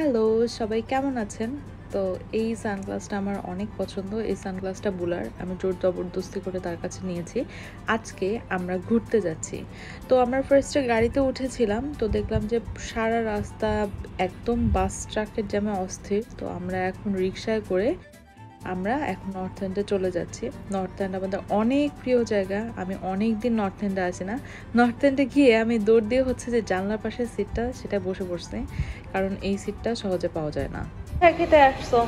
Hello, সবাই কেমন আছেন? তো এই সানগ্লাসটা আমার অনেক পছন্দ, এই সানগ্লাসটা বুলার। আমি জোর জবরদস্তি করে তার কাছে নিয়েছি। আজকে আমরা ঘুরতে যাচ্ছি। তো আমরা ফার্স্টে গাড়িতে উঠেছিলাম, তো দেখলাম যে সারা রাস্তা একদম বাস ট্রাকের জ্যামে অস্থির। তো আমরা এখন রিক্সায় করে আমরা এখন নর্থ এন্ডে চলে যাচ্ছি। নর্থ এন্ড আমাদের অনেক প্রিয় জায়গা। আমি অনেক দিন নর্থ এন্ডে আসি না। নর্থ এন্ডে গিয়ে আমি দৌড় দিয়ে হচ্ছে যে জানলার পাশের সিটটা সেটা বসে পড়ছি। কারণ এই সিটটা সহজে পাওয়া যায় না। খেতে আসছো?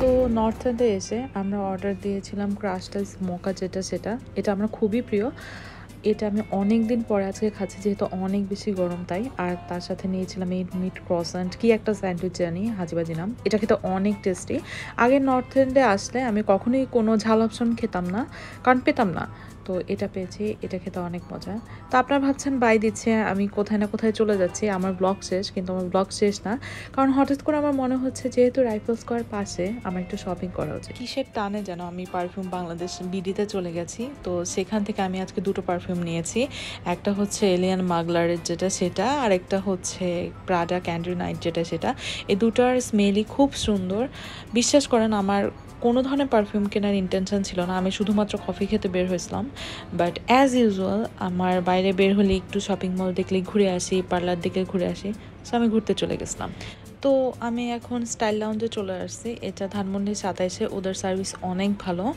তো নর্থ এন্ডে এসে আমরা অর্ডার দিয়েছিলাম ক্রাশটাইস মোকা যেটা সেটা। এটা আমরা খুবই প্রিয়। এটা আমি অনেক দিন পরে আজকে খাচ্ছি, যেহেতু অনেক বেশি গরম তাই। আর তার সাথে নিয়েছিলাম এই মিট ক্রসেন্ট কি একটা স্যান্ডউইচ জানি, হাজিবাজি নাম। এটা খেতে অনেক টেস্টি আগে নর্থ এন্ডে আসলে আমি কখনোই কোনো ঝাল অপশন খেতাম না, কারণ পেতাম না। তো এটা পেয়েছি, এটা খেতে অনেক মজা। তো আপনারা ভাবছেন, বাই দিচ্ছে, আমি কোথায় না কোথায় চলে যাচ্ছি, আমার ব্লগ শেষ। কিন্তু আমার ব্লগ শেষ না, কারণ হঠাৎ করে আমার মনে হচ্ছে যেহেতু রাইফেল স্কোয়ার পাশে, আমার একটু শপিং করা উচিত। কিসের টানে যেন আমি পারফিউম বাংলাদেশ বিডিতে চলে গেছি, তো সেখান থেকে আমি আজকে দুটো পারফিউম নিয়েছি। একটা হচ্ছে এলিয়ান মাগলারের যেটা সেটা আর একটা হচ্ছে প্রাডা ক্যান্ডি নাইট যেটা সেটা। এই দুটার স্মেলই খুব সুন্দর। বিশ্বাস করেন, আমার কোনো ধরনের পারফিউম কেনার ইন্টেনশন ছিল না। আমি শুধুমাত্র কফি খেতে বের হয়েছিলাম। বাট অ্যাজ ইউজুয়াল আমার বাইরে বের হলে একটু শপিং মল দেখলেই ঘুরে আসি পার্লার দিকে ঘুরে আসি। সো আমি ঘুরতে চলে গেছিলাম। তো আমি এখন স্টাইল লাউঞ্জে চলে আসছি। এটা ধানমন্ডি সাতাইশে। ওদের সার্ভিস অনেক ভালো।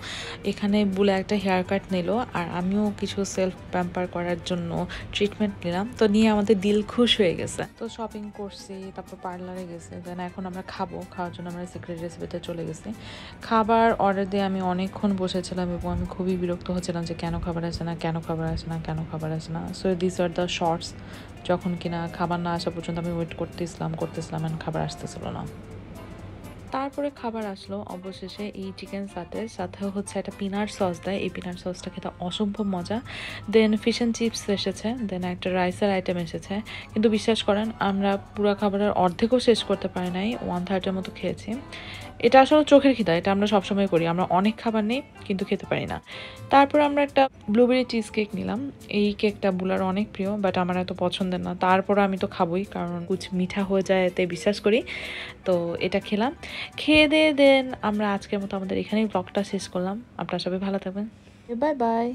এখানে বলে একটা হেয়ার কাট নিল আর আমিও কিছু সেলফ প্যাম্পার করার জন্য ট্রিটমেন্ট নিলাম। তো নিয়ে আমাদের দিল খুশ হয়ে গেছে। তো শপিং করছি, তারপর পার্লারে গেছে। দেন এখন আমরা খাব। খাওয়ার জন্য আমরা সিক্রেট রেসিপিতে চলে গেছি। খাবার অর্ডার দিয়ে আমি অনেকক্ষণ বসেছিলাম এবং আমি খুবই বিরক্ত হচ্ছিলাম যে কেন খাবার আসে না, কেন খাবার আসে না, কেন খাবার আসে না। So this are the shorts যখন কিনা খাবার না আসা পর্যন্ত আমি ওয়েট করতেছিলাম করতেছিলাম অ্যান্ড খাবার আসতেছিল না। তারপরে খাবার আসলো, অবশেষে এই চিকেন সাথে সাথে হচ্ছে একটা পিনাট সস দেয়। এই পিনাট সসটা খেতে অসম্ভব মজা। দেন ফিশ অ্যান্ড চিপস এসেছে দেন একটা রাইসের আইটেম এসেছে। কিন্তু বিশ্বাস করেন, আমরা পুরো খাবারের অর্ধেকও শেষ করতে পারি নাই ওয়ান থার্ডের মতো খেয়েছি। এটা আসলে চোখের খিদা, এটা আমরা সবসময় করি। আমরা অনেক খাবার নেই, কিন্তু খেতে পারি না। তারপর আমরা একটা ব্লুবেরি চিজ কেক নিলাম। এই কেকটা বুলার অনেক প্রিয় বাট আমার এত পছন্দের না। তারপর আমি তো খাবোই, কারণ কুচ মিঠা হয়ে যায় এতে বিশ্বাস করি। তো এটা খেলাম। খেয়ে দিয়ে দেন, আমরা আজকের মতো আমাদের এখানেই ব্লগটা শেষ করলাম। আপনারা সবাই ভালো থাকবেন। Bye bye